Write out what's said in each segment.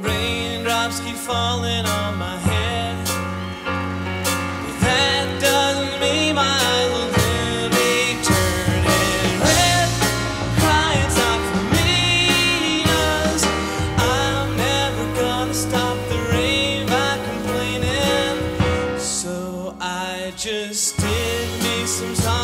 Raindrops keep falling on my head. just did me some time.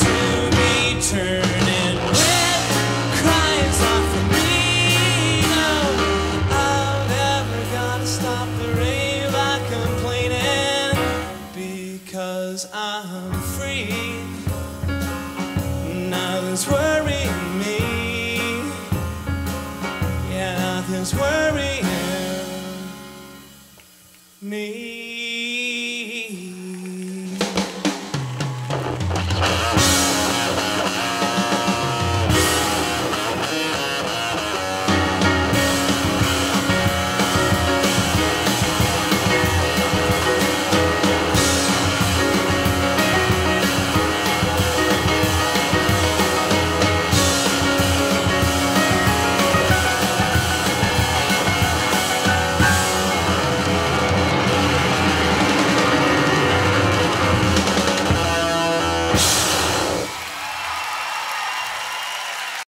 Nothing's worrying me. Yeah, nothing's worrying me.